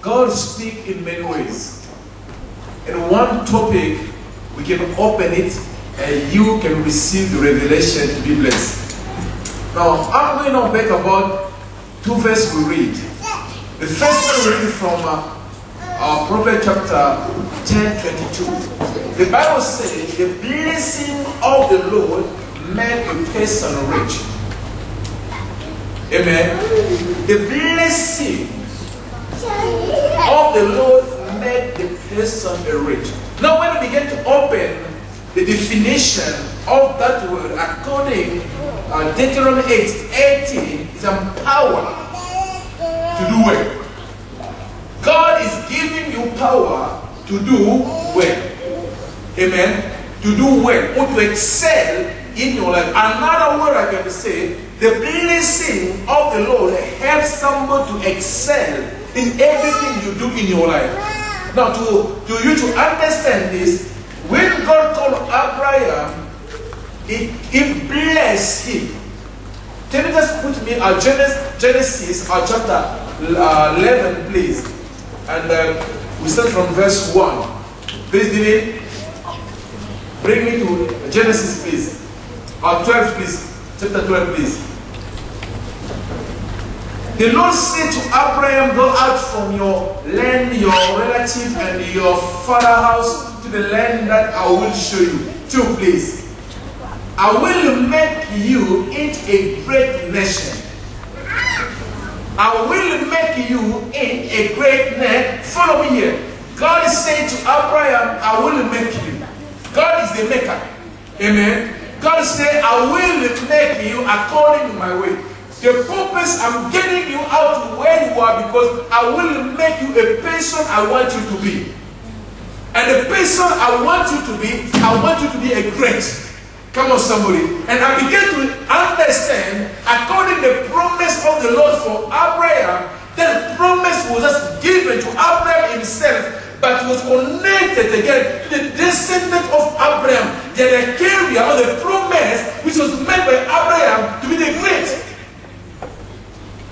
God speaks in many ways. And one topic, we can open it and you can receive the revelation to be blessed. Now, I'm going to back about two verses we read. The first one we read from uh, our Proverbs chapter 10 22. The Bible says, The blessing of the Lord make a person rich. Amen. The blessing of the Lord make the person rich. Now, when we begin to open the definition of that word according uh, Deuteronomy 8 18 is empowered to do well. God is giving you power to do well. Amen. To do well or to excel in your life. Another word I can say, the blessing of the Lord helps someone to excel in everything you do in your life. Now, to, to you to understand this, when God called Abraham, it, it blessed him. Can you just put me uh, Genesis, Genesis uh, chapter uh, 11, please? And uh, we start from verse 1. Please, bring me to Genesis, please. Or 12, please. Chapter 12, please. The Lord said to Abraham, Go out from your land, your relative, and your father house to the land that I will show you. Two, please. I will make you into a great nation. I will make you in a great nation. Follow me here. God is saying to Abraham, I will make you. God is the maker. Amen. God said, I will make you according to my way. The purpose I'm getting you out to where you are because I will make you a person I want you to be. And the person I want you to be, I want you to be a great. Come on, somebody. And I began to understand, according to the promise of the Lord for Abraham, that promise was just given to Abraham himself, but was connected again to the descendant of Abraham. The carrier of the promise which was made by Abraham to be the great.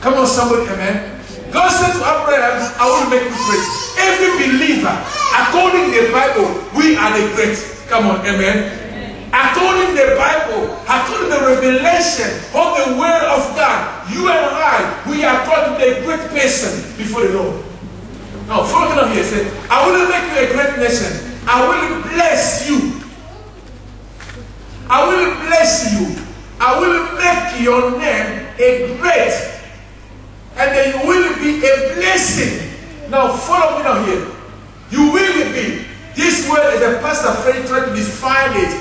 Come on, somebody, amen. God said to Abraham, I will make you great. Every believer, according to the Bible, we are the great. Come on, amen. According to the Bible, according to the revelation of the word of God, you and I, we are called to be a great person before the Lord. Now, follow me here. Say, I will make you a great nation. I will bless you. I will bless you. I will make your name a great and then you will be a blessing. Now follow me now here. You will be. This word is a pastor friend trying to define it.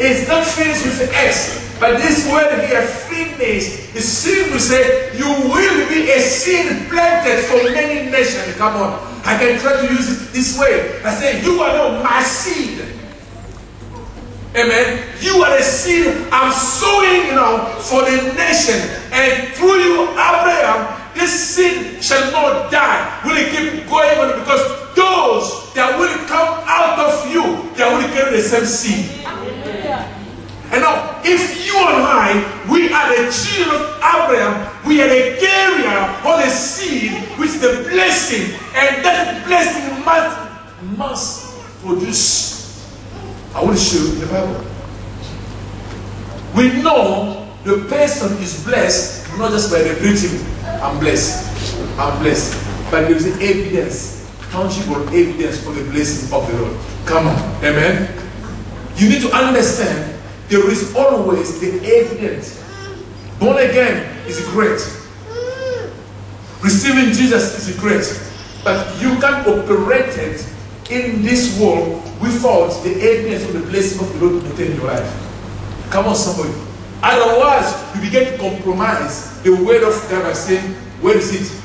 It's not finished with S, but this word here finished. The seed will say, you will be a seed planted for many nations. Come on. I can try to use it this way. I say, you are not my seed. Amen. You are the seed I'm sowing know, for the nation. And through you, Abraham, this seed shall not die. Will it keep going on? Because those that will come out of you, they will carry the same seed. And now, if you and I, we are the children of Abraham, we are the carrier of the seed, which is the blessing, and that blessing must, must produce. I will show you in the Bible. We know the person is blessed not just by the greeting, I'm blessed, I'm blessed, but there is evidence, tangible evidence for the blessing of the Lord. Come on, amen. You need to understand there is always the evidence. Born again is great. Receiving Jesus is great. But you can't operate it in this world without the evidence of the blessing of the Lord to in your life. Come on, somebody. Otherwise, you begin to compromise the word of God by saying, Where is it?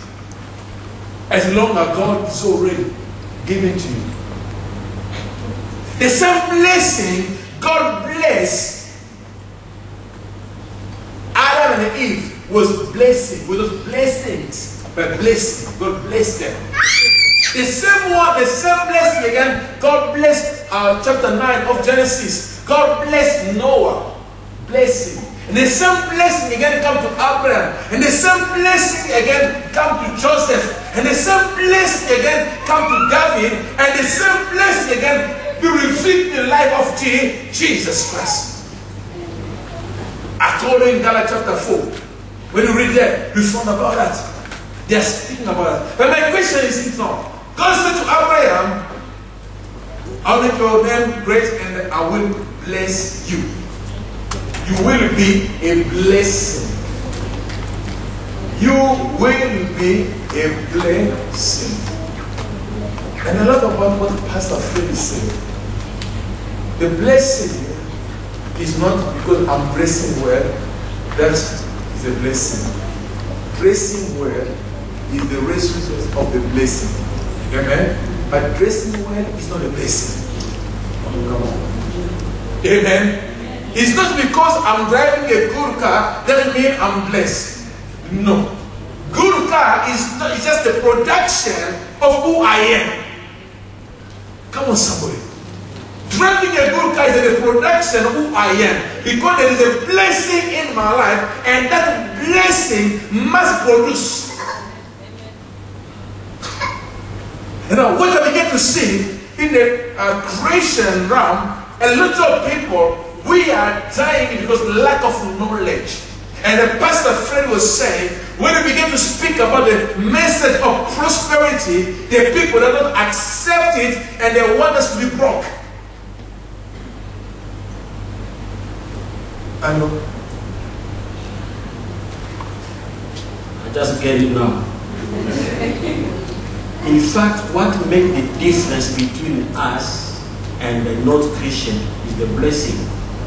As long as God is already given to you. The same blessing God blessed Adam and Eve was blessing, was blessings by blessing. God blessed them. The same one, the same blessing again, God blessed uh, chapter 9 of Genesis. God blessed Noah. Blessing. And the same blessing again come to Abraham. And the same blessing again come to Joseph. And the same blessing again come to David, and the same blessing again revealed in the life of Jesus Christ. According to Galatians chapter 4, when you read there, you find about that. They are speaking about that. But my question is this now. God said to Abraham, I'll make your name great and I will bless you. You will be a blessing. You will be a blessing. And a lot about what Pastor Fred saying. The blessing is not because I'm dressing well, that is a blessing. Dressing well is the result of the blessing. Amen. But dressing well is not a blessing. Amen. It's not because I'm driving a good car that means I'm blessed. No. Good car is not it's just the production of who I am. Come on, somebody. Driving a good car is the production of who I am. Because there is a blessing in my life, and that blessing must produce. And now, what I begin to see in the uh, creation realm, a lot of people, we are dying because lack of knowledge. And the pastor friend was saying, when we begin to speak about the message of prosperity, the people that don't accept it and they want us to be broke. I know. I just get it now. In fact, what makes the difference between us and the not Christian is the blessing.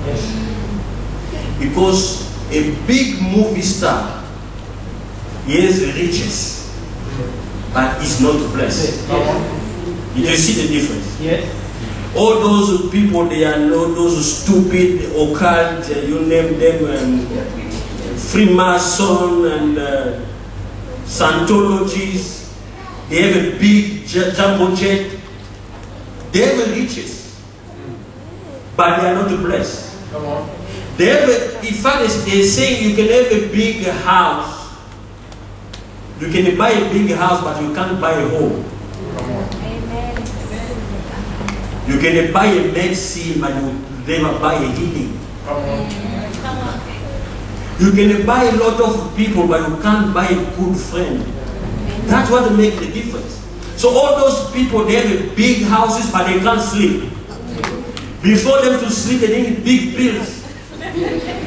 Yes. Because a big movie star, he has riches, but he's not blessed. Yes. You see the difference? Yes. All those people, they are not those stupid, occult, uh, you name them, um, Freemason and uh, Scientologies. They have a big jumbo jet. They have riches, but they are not blessed. Come on. They have, a, in fact, they're saying you can have a big house. You can buy a big house, but you can't buy a home. Come on. You can buy a medicine, but you never buy a healing. Come on. You can buy a lot of people, but you can't buy a good friend. That's what makes the difference. So all those people, they have big houses, but they can't sleep. Before them to sleep, they need big pills. The-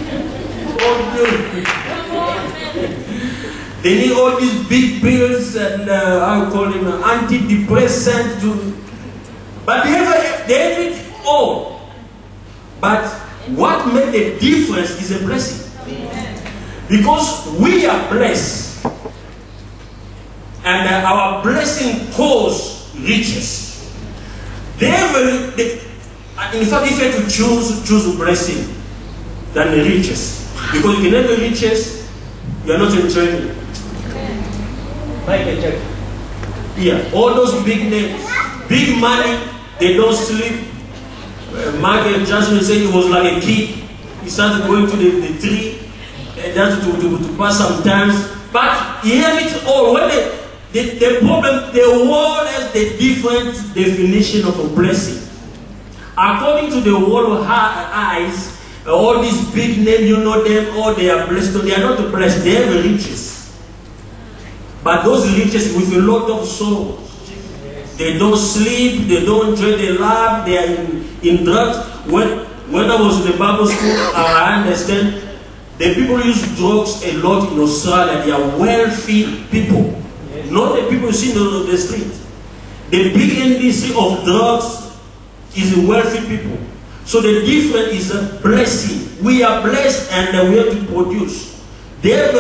They need all these big pills and uh, you call them uh, antidepressant to, but they have, they have it all. But what made the difference is a blessing. Because we are blessed. And uh, our blessing cause riches. They they, uh, in fact, if you had to choose, choose a blessing than the riches. Because if you never have riches, you are not enjoying it. Yeah, all those big names, big money, they don't sleep. Uh, Johnson said he was like a kid. He started going to the, the tree and just to, to, to pass some times. But he had it all. When the, the problem, the world has the different definition of a blessing. According to the world of eyes, all these big names, you know them, all they are blessed. They are not blessed, they have riches. But those riches with a lot of sorrow. They don't sleep, they don't drink, they laugh, they are in, in drugs. When, when I was in the Bible school, I understand the people use drugs a lot in Australia. They are wealthy people. Not the people you see on the street. The big industry of drugs is a wealthy people. So the difference is a blessing. We are blessed and we have to produce. They have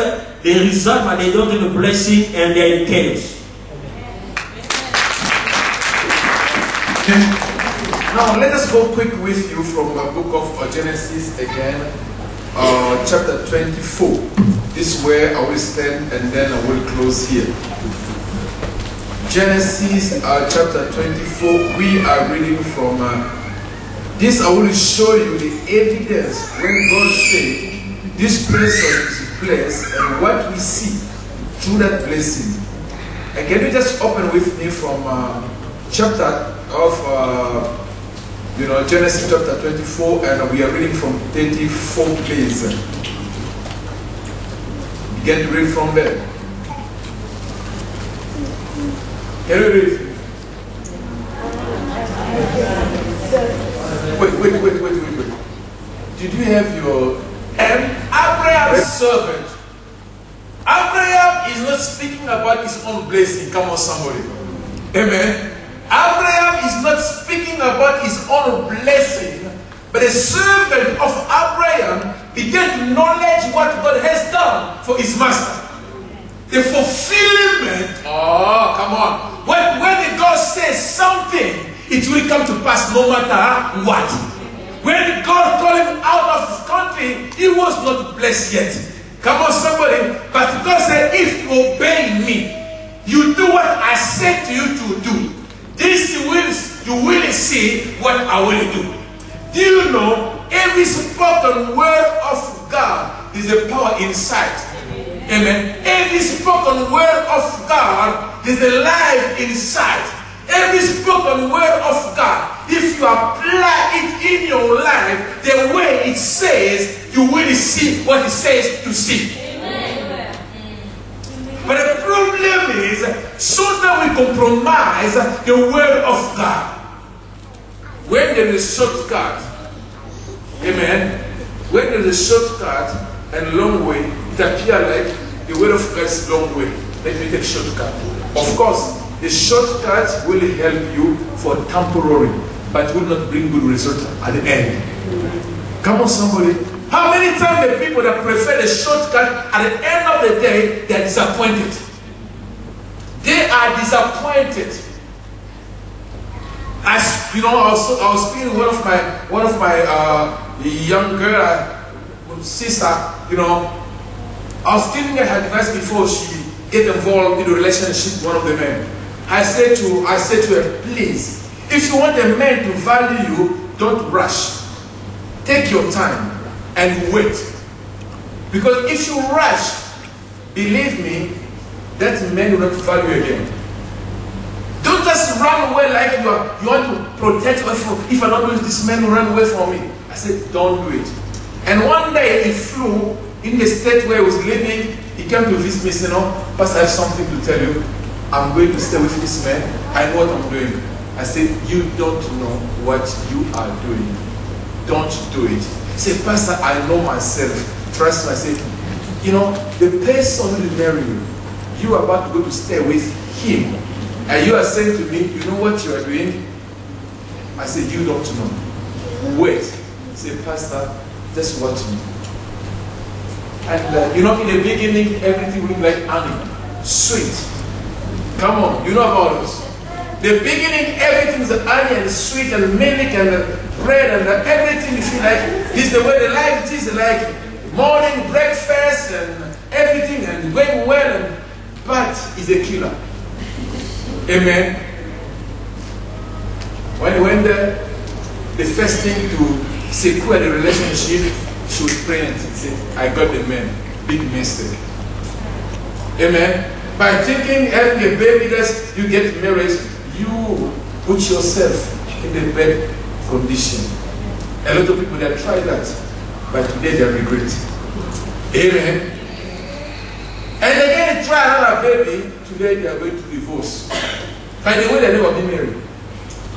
the result, but they don't have a blessing and they are in chaos. Now let us go quick with you from the book of uh, Genesis again, uh, chapter 24. This is where I will stand and then I will close here. Genesis uh, chapter 24, we are reading from uh, this. I will show you the evidence when God said this person is blessed and what we see through that blessing. And can you just open with me from uh, chapter of, uh, you know, Genesis chapter 24, and we are reading from 34, please. To read from there. Wait, wait, wait, wait, wait, wait. Did you have your and Abraham's servant? Abraham is not speaking about his own blessing. Come on, somebody. Amen. Abraham is not speaking about his own blessing, but a servant of Abraham began to knowledge what God has done for his master. The fulfillment. Oh, come on. When, when God says something, it will come to pass no matter what. When God called him out of his country, he was not blessed yet. Come on, somebody. But God said, if you obey me, you do what I said to you to do. This you will, you will see what I will do. Do you know every spoken word of God is a power inside? Amen. Every spoken word of God is a life inside. Every spoken word of God, if you apply it in your life the way it says, you will see what it says to see. Amen. But the problem is, so that we compromise the word of God. When there is shortcut, amen. When there is a shortcut and long way, it appears like the word of is long way. Let me take shortcut. Of course, the shortcut will help you for temporary, but will not bring good result at the end. Come on, somebody. How many times the people that prefer the shortcut at the end of the day, they are disappointed? They are disappointed. As you know, was, I was speaking one of my one of my uh, young girl uh, sister. You know, I was giving her advice before she get involved in a relationship with one of the men. I said to I said to her, please, if you want a man to value you, don't rush. Take your time and wait. Because if you rush, believe me, that man will not value you again. Don't just run away like you are, you want to protect yourself. If I don't do this man will run away from me. I said, don't do it. And one day he flew in the state where he was living. He came to visit me, said, no, Pastor, I have something to tell you. I'm going to stay with this man. I know what I'm doing. I said, You don't know what you are doing. Don't do it. He said, Pastor, I know myself. Trust me. I said, You know, the person who will marry you, you are about to go to stay with him. And you are saying to me, You know what you are doing? I said, You don't know. Wait. He said, Pastor, just watch me. And uh, you know, in the beginning, everything looked like honey, sweet. Come on, you know about this. The beginning, everything is honey and sweet and milk and bread and everything you feel like this is the way the life is like morning breakfast and everything and going well and but is a killer. Amen. When when the the first thing to secure the relationship, she was pregnant and said, I got the man. Big mistake. Amen. By thinking having a baby that you get married, you put yourself in a bad condition. A lot of people they try that, but today they regret. Amen. And again, try another baby. Today they are going to divorce. By the way, they never been married.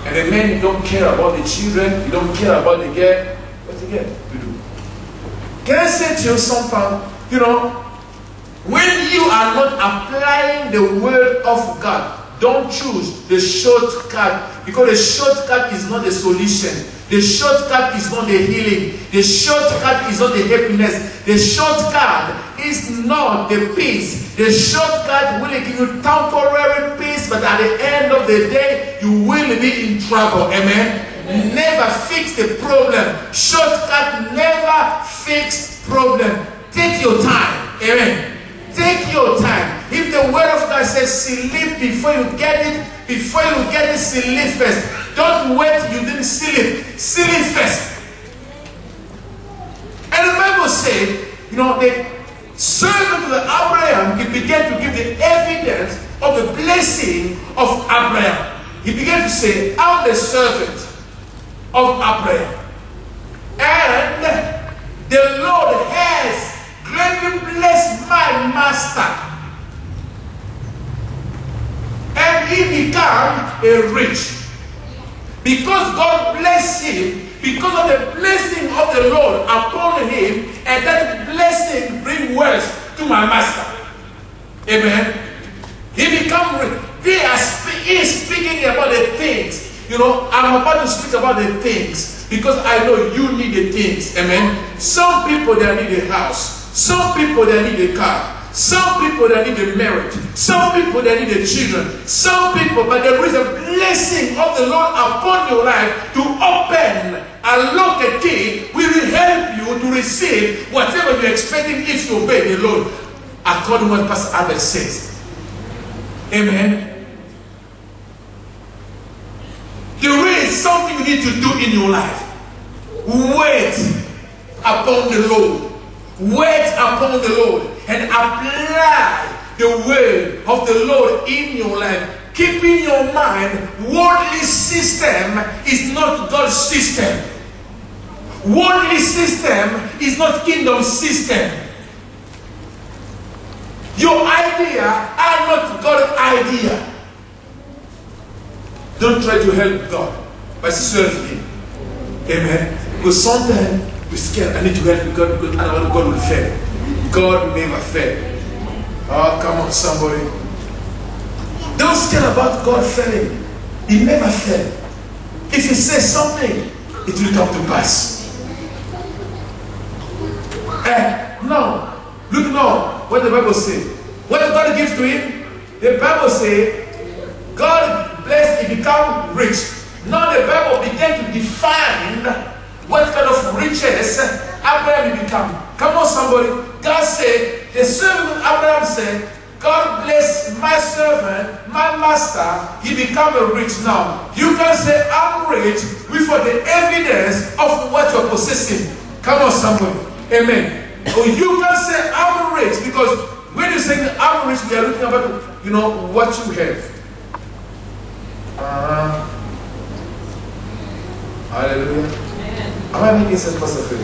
And the men don't care about the children, you don't care about the girl. What again? Can I say to you something? You know, when you are not applying the word of God, don't choose the shortcut because the shortcut is not the solution. The shortcut is not the healing. The shortcut is not the happiness. The shortcut is not the peace. The shortcut will give you temporary peace, but at the end of the day, you will be in trouble. Amen. Never fix the problem. Shortcut never fix problem. Take your time. Amen. Take your time. If the word of God says sleep before you get it, before you get it, sleep first. Don't wait you didn't sleep. Sleep first. And the Bible said, you know, the servant of Abraham, he began to give the evidence of the blessing of Abraham. He began to say, I'm the servant of Abraham. And the Lord has greatly blessed my master. And he became a rich. Because God blessed him, because of the blessing of the Lord upon him, and that blessing bring wealth to my master. Amen. He become rich. He is speaking about the things. You know, I'm about to speak about the things because I know you need the things. Amen. Some people they need a house. Some people they need a car. Some people they need a marriage. Some people they need a children. Some people, but there is a blessing of the Lord upon your life to open and lock a key. We will help you to receive whatever you're expecting if you obey the Lord, according to what Pastor Albert says. Amen. There is something you need to do in your life. Wait upon the Lord. Wait upon the Lord and apply the word of the Lord in your life. Keeping your mind, worldly system is not God's system. Worldly system is not kingdom system. Your idea are not God's idea. Don't try to help God by serving Him. Amen. Because sometimes we're scared. I need to help God because I know God will fail. God never fail. Oh, come on, somebody. Don't scare about God failing. He never fail. If He says something, it will come to pass. Eh, no. Look now what the Bible says. What God gives to him? The Bible says, God become rich. Now the Bible began to define what kind of riches Abraham become. Come on, somebody. God said, the servant Abraham said, God bless my servant, my master, he become a rich now. You can say, I'm rich with the evidence of what you're possessing. Come on, somebody. Amen. Or you can say, I'm rich because when you say I'm rich, we are looking about, you know, what you have. Uh, hallelujah. Am I making sense, Pastor?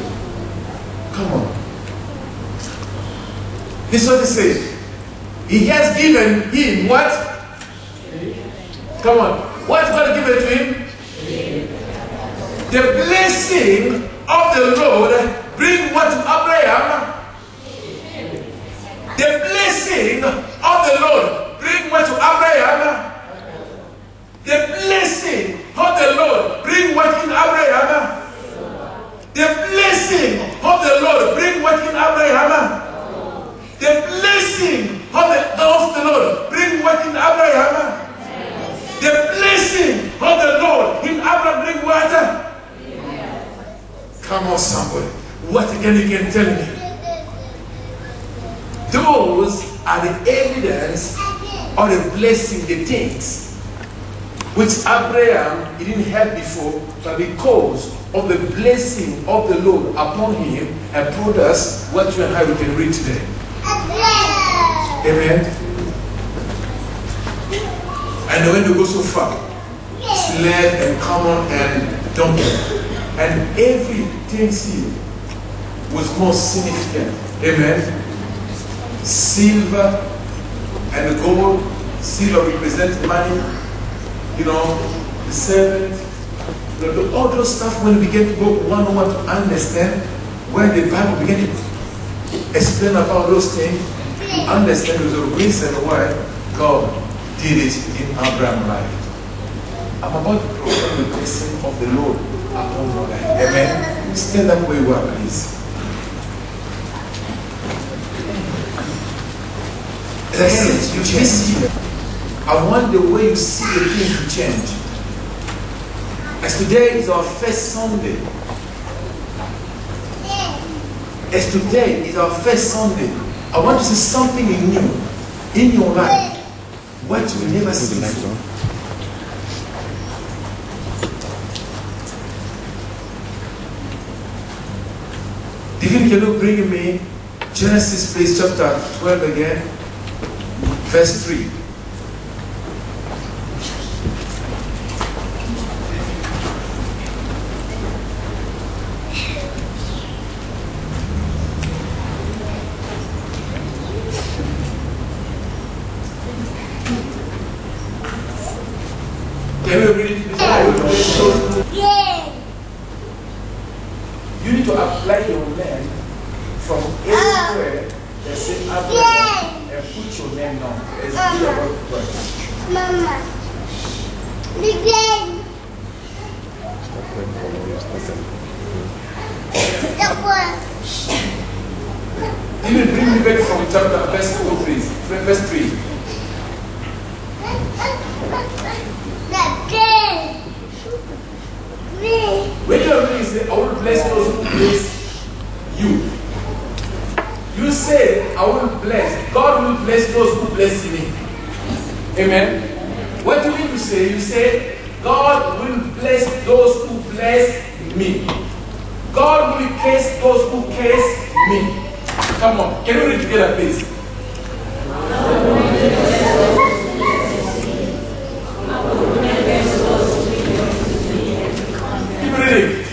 Come on. This is what he says. He has given him what? Come on. What's God given to him? The blessing of the Lord bring what to Abraham? The blessing of the Lord bring what to Abraham? The blessing of the Lord bring what in Abraham? The blessing of the Lord bring what in Abraham? The blessing of the, of the Lord bring what in Abraham? The blessing of the Lord in Abraham bring what? Come on, somebody. What again you can tell me? Those are the evidence of the blessing, the things which Abraham he didn't have before, but because of the blessing of the Lord upon him and brought us what you and I can read today. Amen. And when you go so far, slave and common and donkey, and everything here was more significant. Amen. Silver and gold. Silver represents money. You know, the servant. You know, all those stuff when we get to go one on one to understand, when the Bible began to explain about those things, understand a reason why God did it in Abraham's life. I'm about to proclaim the blessing of the Lord upon your life. Amen. Stand up where you are, please. As I said, you this year, I want the way you see the things to change. As today is our first Sunday. As today is our first Sunday, I want to see something in you, in your life, what you never see. Divine, can you bring me Genesis, please, chapter 12 again, verse 3. Can we read it? I will bless those who Yeah. You need to apply your name from anywhere oh. that say Abraham and put your name down. Let's be about Christ. Mama. Begin. The word. You will bring me back from chapter verse 2, please. Verse 3. The king. Me. When you are say, I will bless those who bless you. You say, I will bless. God will bless those who bless me. Amen. What do you say? You say, God will bless those who bless me. God will curse those who curse me. Come on. Can we read together, please? Keep reading.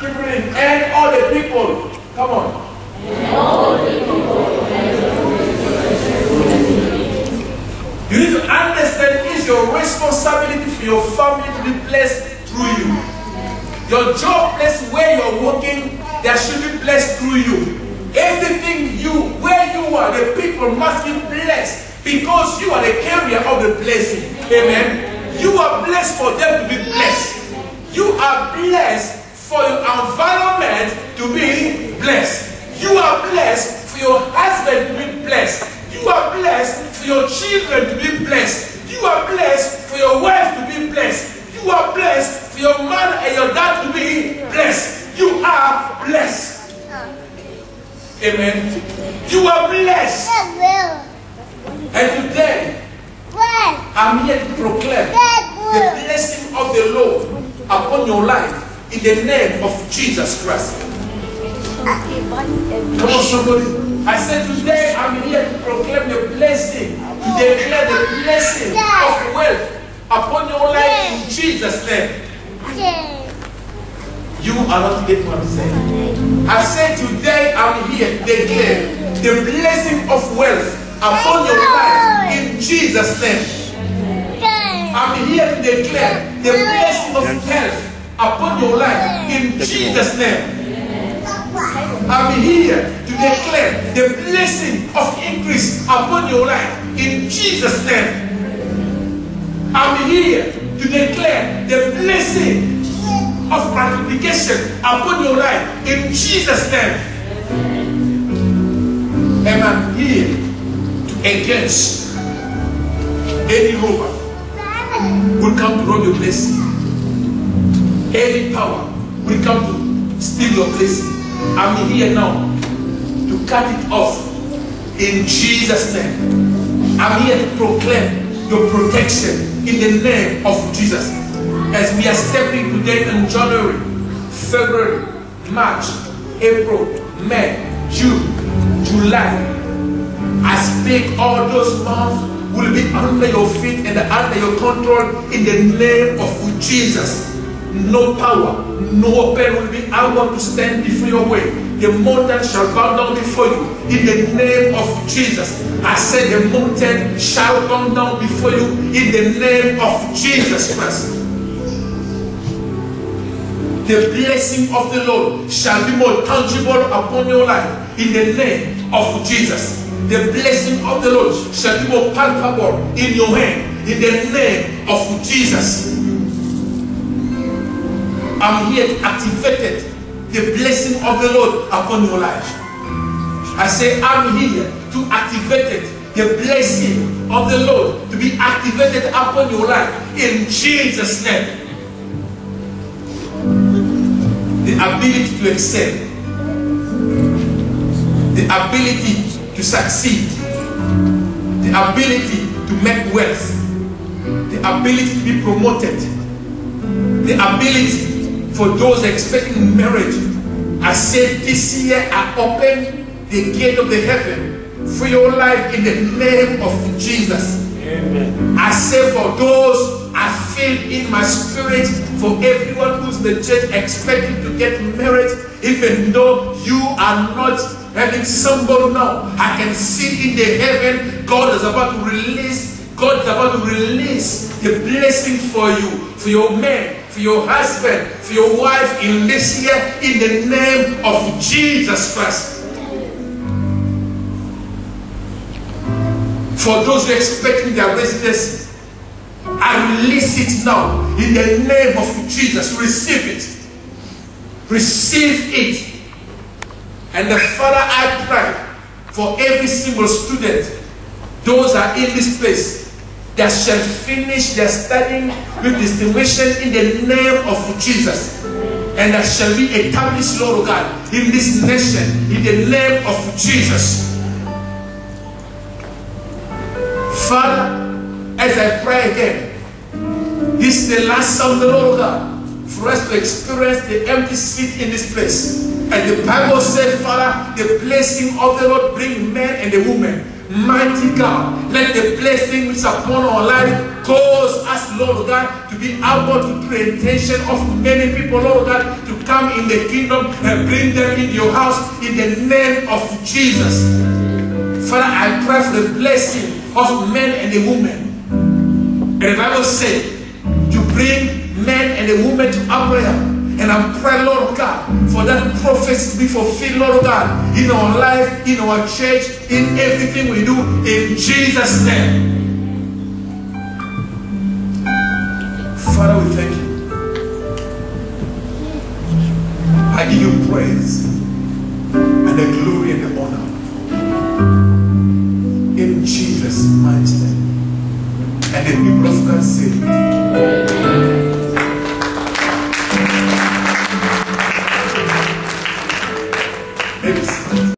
Keep reading. And all the people. Come on. You need to understand it's your responsibility for your family to be blessed through you. Your job place where you're working, there should be blessed through you. Everything you, where you are, the people must be blessed because you are the carrier of the blessing. Amen. You are blessed for them to be blessed. You are blessed for your environment to be blessed. You are blessed for your husband to be blessed. You are blessed for your children to be blessed. You are blessed for your wife to be blessed. You are blessed for your mother and your dad to be blessed. You are blessed. Amen. You are blessed. And today, I'm here to proclaim the blessing of the Lord upon your life in the name of Jesus Christ. Come on, somebody. I said today I'm here to proclaim the blessing, to declare the blessing of wealth upon your life in Jesus' name. Yeah. You are not getting what I'm saying. I said today I'm here to declare the blessing of wealth upon your life in Jesus' name. Yeah. I'm here to declare the blessing of health upon your life in Jesus' name. I'm here to declare the blessing of increase upon your life in Jesus' name. I'm here to declare the blessing of multiplication upon your life in Jesus' name. And I'm here to against any robber will come to rob your blessing. Any power will come to steal your blessing. I'm here now to cut it off in Jesus' name. I'm here to proclaim your protection in the name of Jesus. As we are stepping today in January, February, March, April, May, June, July, I speak all those months will be under your feet and under your control in the name of Jesus. No power, no pen will be able to stand before your way. The mountain shall bow down before you in the name of Jesus. I said the mountain shall come down before you in the name of Jesus Christ. The blessing of the Lord shall be more tangible upon your life in the name of Jesus. The blessing of the Lord shall be more palpable in your hand in the name of Jesus. I'm here to activate the blessing of the Lord upon your life. I say, I'm here to activate it, the blessing of the Lord to be activated upon your life in Jesus' name. The ability to excel, the ability to succeed, the ability to make wealth, the ability to be promoted, the ability for those expecting marriage. I said this year I open the gate of the heaven for your life in the name of Jesus. Amen. I say for those I feel in my spirit, for everyone who's in the church expecting to get married, even though you are not having symbol now. I can see in the heaven, God is about to release, God is about to release the blessing for you, for your man, for your husband, for your wife in this year, in the name of Jesus Christ. For those who are expecting their residency, I release it now in the name of Jesus. Receive it. Receive it. And the Father, I pray for every single student, those are in this place, that shall finish their studying with distinction in the name of Jesus. And that shall be established, Lord God, in this nation, in the name of Jesus. Father, as I pray again, this is the last song, the Lord God, for us to experience the empty seat in this place. And the Bible says, Father, the blessing of the Lord bring men and the woman. Mighty God, let the blessing which is upon our life cause us, Lord God, to be able to attention of many people, Lord God, to come in the kingdom and bring them in your house in the name of Jesus. Father, I pray for the blessing of men and a woman. And the Bible said to bring men and a woman to Abraham. And I pray, Lord God, for that prophecy to be fulfilled, Lord God, in our life, in our church, in everything we do, in Jesus' name. Father, we thank you. I give you praise and the glory me prostrassei.